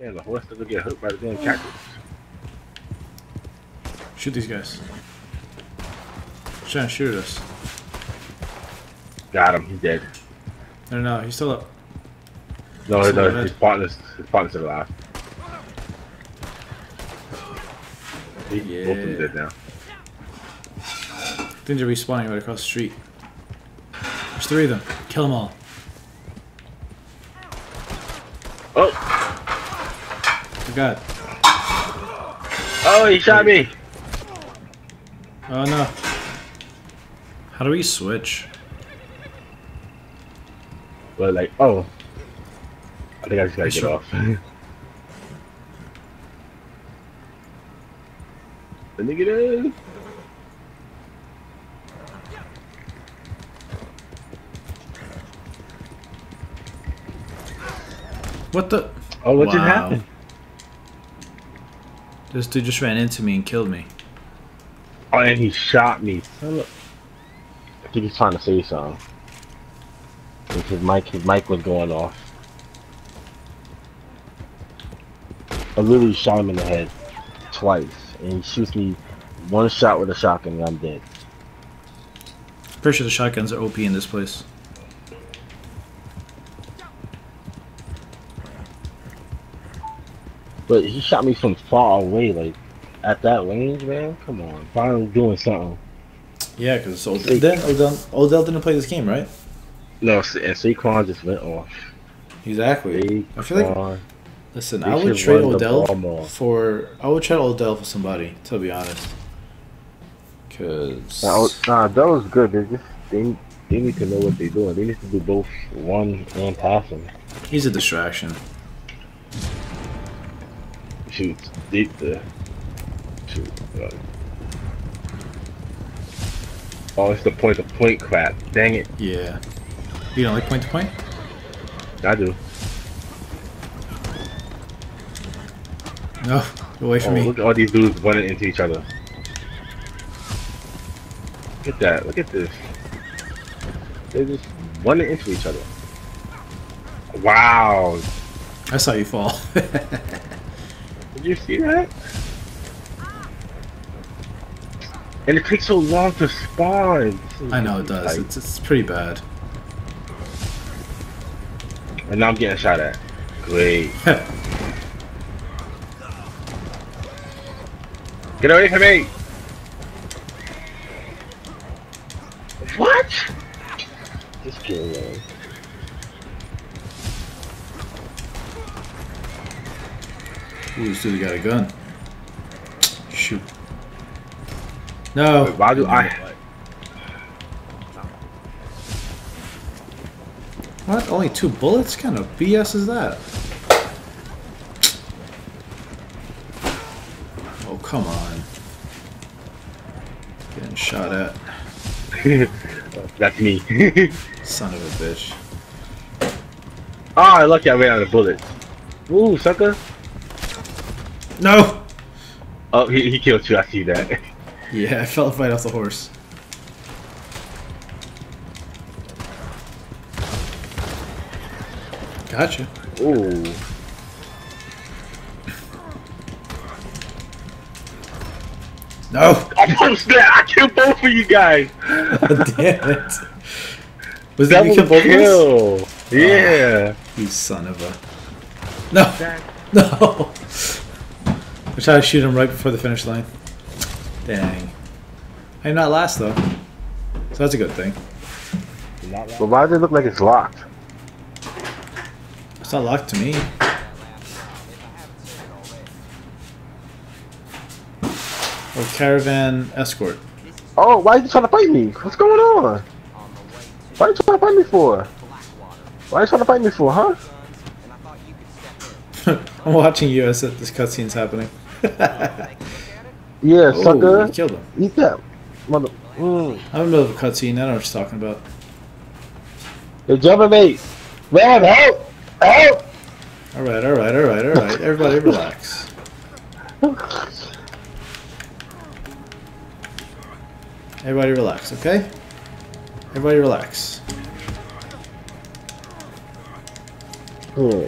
Yeah, the horse doesn't get hurt by the damn cactus. Shoot these guys. Trying to shoot at us. Got him. He's dead. No, no, he's still up. No, Still no, his partner's his partner's still alive. He, Both of them Yeah. dead now. I think they're respawning right across the street. There's three of them. Kill them all. Oh, God. oh, he shot me. Oh no. How do we switch? But like, oh, I think I just gotta get Sure. off. the nigga What the? Oh, what just Wow. happened? This dude just ran into me and killed me. Oh, and he shot me. I think he's trying to say something. His mic, his mic was going off. I literally shot him in the head twice, and he shoots me one shot with a shotgun, and I'm dead. Pretty sure the shotguns are OP in this place. But he shot me from far away, like at that range, man. Come on, finally doing something. Yeah, because Odell. Then Odell, Odell didn't play this game, right? No, and Saquon just went off. Exactly. I feel like listen, I would trade Odell for I would trade Odell for somebody. To be honest, because Nah, nah, that was good. They just they they need to know what they're doing. They need to do both one and passing. he's a distraction. Shoot deep there. Shoot. uh, Oh, it's the point to point crap. Dang it. Yeah. You don't like point to point? I do. No, away Oh, from me. look at all these dudes running into each other. Look at that. Look at this. They're just running into each other. Wow. I saw you fall. You see that? And it takes so long to spawn. I know it does. Like, It's it's pretty bad. and now I'm getting shot at. Great. Get away from me! What? Just get Ooh, this dude got a gun. Shoot. No. Why do I? What? Only two bullets? What kind of BS is that? Oh, come on. Getting shot at. That's me. Son of a bitch. Ah, lucky I ran out of bullets. Ooh, sucker. No! Oh, he, he killed you. I see that. Yeah, I fell right off the horse. Gotcha. Ooh. No! I Almost there. I killed both of you guys. Damn it. Was that you Double kill of us? kill. Oh, yeah. You son of a. No! No! I tried to shoot him right before the finish line. Dang. I'm not last though. So that's a good thing. But why does it look like it's locked? It's not locked to me. Oh, caravan escort. Oh, why are you trying to fight me? What's going on? Why are you trying to fight me for? Why are you trying to fight me for, huh? I'm watching you as this cutscene's happening. Yeah, oh, sucker. killed him. Eat that. Mother. Mm. I'm in the middle of a cutscene. I don't know what you're talking about. Hey, jumping mate. Man, help! Help! All right, all right, all right, all right. Everybody, relax. Everybody, relax. Okay. Everybody, relax. Hmm.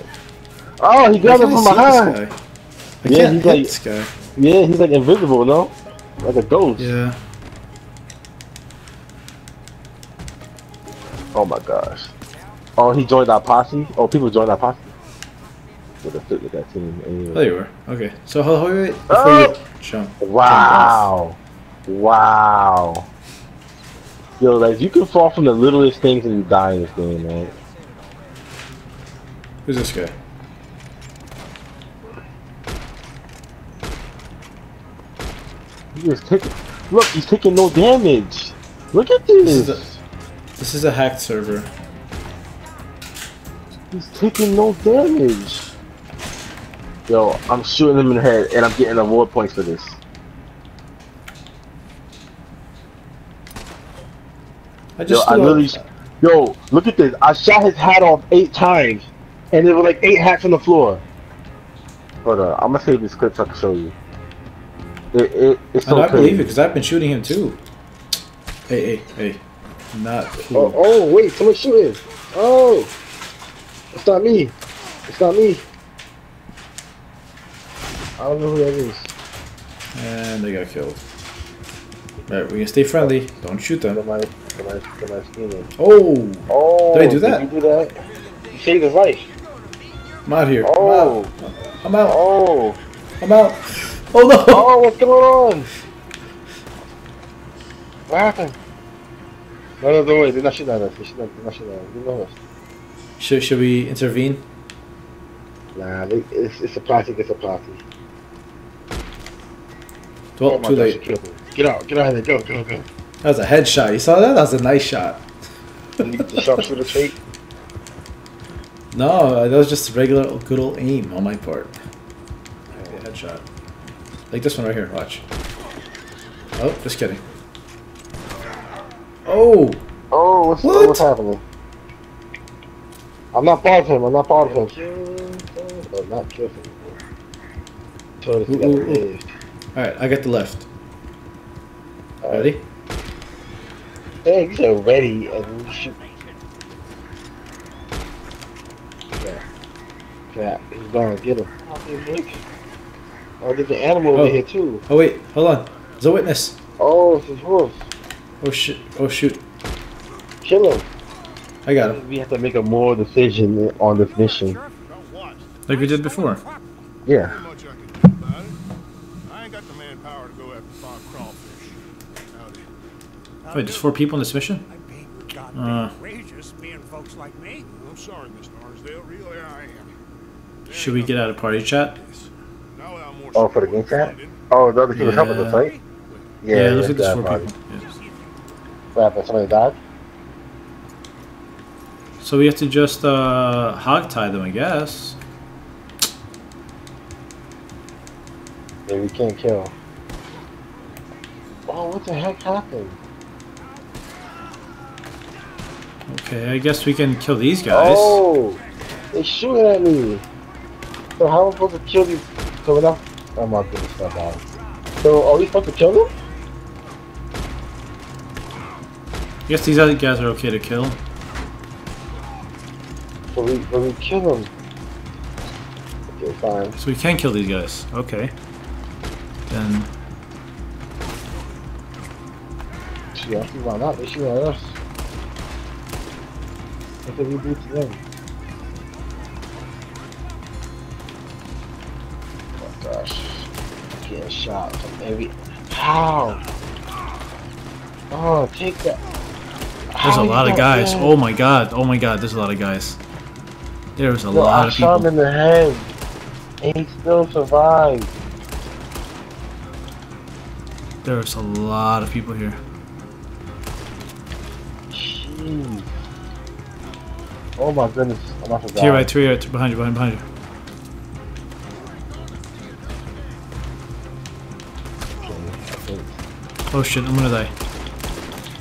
Oh, he I got him from behind. I Yeah, he's like- this guy. Yeah, he's like invisible, no? Like a ghost. Yeah. Oh my gosh. Oh, he joined our posse. Oh, people joined our posse. With a fit with that team. Oh, Anyway. there you were. Okay. So how hold wait before Oh! you jump. Wow. Wow. Yo, like you can fall from the littlest things and you die in this game, man. Who's this guy? He just taking. Look, he's taking no damage. Look at This is this. This is a hacked server. He's taking no damage. Yo, I'm shooting him in the head and I'm getting award points for this. I Yo, just I threw literally. Yo, look at this. I shot his hat off eight times, and there were like eight hats on the floor. Hold on, I'm gonna save this clip so I can show you. It, it, it's And so I crazy. believe it because I've been shooting him too. Hey, hey, hey. Not cool. Oh, oh, wait, someone's shooting. Oh, it's not me. It's not me. I don't know who that is. And they got killed. Alright, we can stay friendly. Don't shoot them. Am I, am I, am I? Oh! Oh, Did I do that? you do that? You saved his life. I'm out here. Oh, I'm out. oh, I'm out. Oh no! oh, what's going on? What happened? No, no, don't worry. They're not shooting at us. They're, shooting, they're not shooting at us. They know us. Should, should we intervene? Nah, they, it's, it's a party. It's a party. Well, Oh too late. you killed me. Get out. Get out of there. Go, go, go. That was a headshot. You saw that? That was a nice shot. the sharpshooter trait. No, uh, that was just regular good old aim on my part. Headshot. Like this one right here. Watch. Oh, just kidding. Oh! Oh, what's, What? what's happening? I'm not part of him. I'm not part of him. Oh, not kill him. Told us he Ooh, got ooh, ooh. pissed. Alright, I got the left. Alright. Ready? Hey, you said ready and you shoot. Yeah. Yeah, he's gonna get him. Oh, hey. There's an animal Oh. over here too. Oh wait, hold on. There's a witness. Oh, it's his horse. Oh shit. Oh shoot. Kill him. I got him. We have to make a moral decision on this mission. Like we did before. Yeah. I can do about it. I ain't got the manpower to go after five crawfish. Wait, there's four people in this mission? I paid for goddamn Uh. wages, being folks like me. I'm sorry, Mr. Arnsdale. Really, I am. Should we get out of party chat? Now that I'm more Oh, for the game chat? Oh, the other people helping us, Yeah. right? Yeah, yeah, like there's four people. Yeah. What happened? Somebody died? So we have to just uh, hog tie them, I guess. Yeah, we can't kill. Oh, what the heck happened? Okay, I guess we can kill these guys. Oh, They're shooting at me. So how am I supposed to kill these? So we're not. I'm not getting stuff out. So are we supposed to kill them? I guess these other guys are okay to kill. So we, so we kill them. Okay, fine. So we can kill these guys. Okay. Then see why not. They shooting at us. What did we do to them? Getting shot from every. How? Oh, take that. there's a lot of guys. Oh my god. Oh my god, there's a lot of guys. There's a Yo, lot I of shot him people. in the head. And he still survived. There's a lot of people here. Jeez. Oh my goodness. I'm not To your right, to your right, behind you, behind, behind you. Oh shit, I'm gonna die.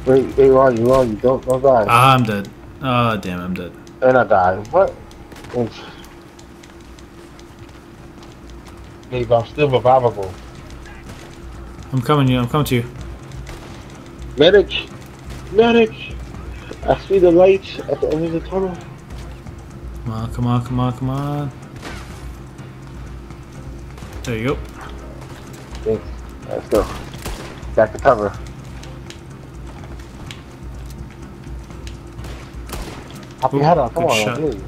Wait, wait, where are you? Where are you? Don't, don't die. Ah, I'm dead. Ah, damn, I'm dead. And I died. What? Hey, but I'm still survivable. I'm coming you, I'm coming to you. Medic! Medic! I see the light at the end of the tunnel. Come on, come on, come on, come on. There you go. Thanks. Let's go. Back to cover. Pop your head off. Come on, shot. please.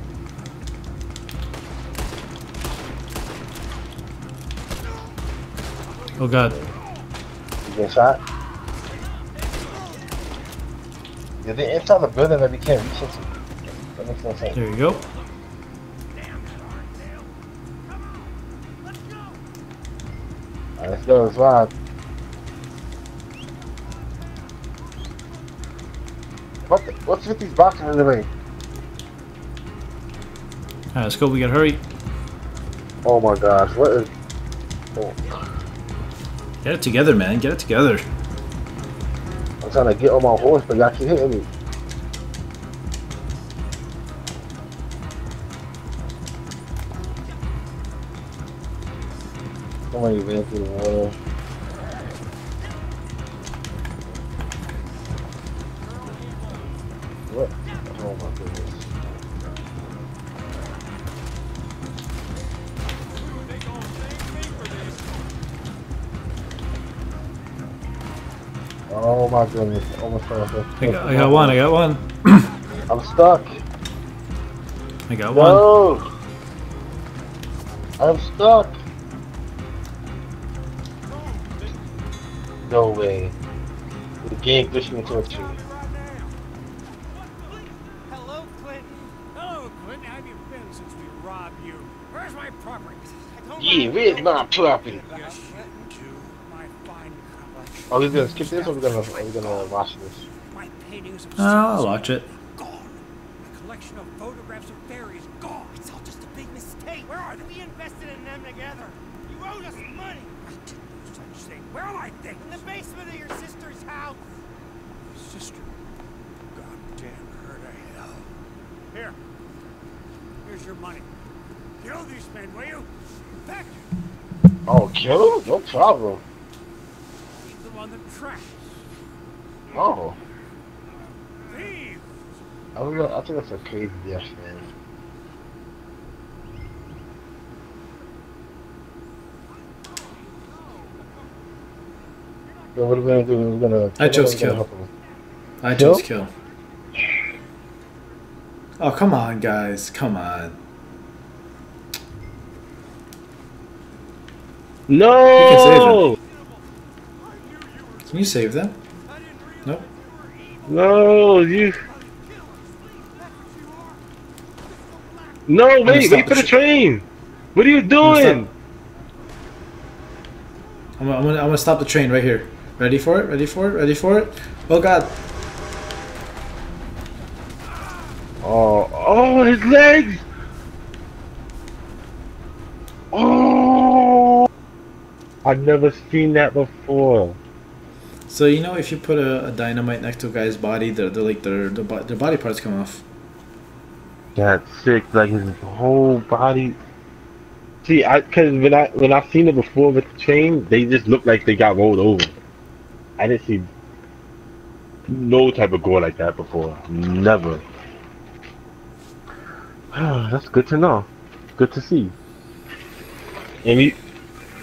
Oh god. You get shot. Yeah, they inside the building that we can't reach into. That makes no sense. There you go. Let's go. Let's ride. What? The, what's with these boxes in the way? Alright, let's go. We gotta hurry. Oh my gosh, what is? Oh, Get it together, man. Get it together. I'm trying to get on my horse, but y'all keep hitting me. Somebody ran through the water. Oh my goodness. Almost fell off. I got, I got one. I got one. I'm stuck. I got one. No! I'm stuck. No way. The game pushed me into a tree. Hello, Clinton. Hello, Clinton. How have you been since we robbed you? Where's my property? Don't Yeah, know. where's my property? You shouldn't do my fine collection. Oh, are we gonna skip this or are we gonna, are we gonna watch this? My paintings of Oh, I'll watch it. gone. My collection of photographs of fairies gone. It's all just a big mistake. Where are they? We invested in them together. You owed us money. I didn't do such thing. Where are my things? In the basement of your sister's house. Sister. Goddamn her to hell. Here. Here's your money. Kill these men, will you? In fact, Oh, kill? No problem. Leave them on the tracks. Oh. Thieves! I, don't know, I think that's a crazy death, man. So what are we gonna do? We're gonna. I chose kill. I Kill? chose kill. Oh, come on, guys. Come on. No! Can you save them? Nope. No, you. No, wait, wait for the the train. What are you doing? I'm gonna, I'm gonna, I'm gonna stop the train right here. Ready for it? Ready for it? Ready for it? Oh god. Oh, oh, his legs! Oh! I've never seen that before. So you know if you put a, a dynamite next to a guy's body, they're, they're like their their, body parts come off. That's sick. Like his whole body. See, I because when I when I seen it before with the train, they just looked like they got rolled over. I didn't see no type of gore like that before. Never. That's good to know. Good to see. And you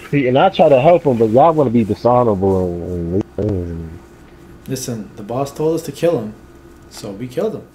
see, and I try to help him, but y'all want to be dishonorable. Listen, the boss told us to kill him, so we killed him.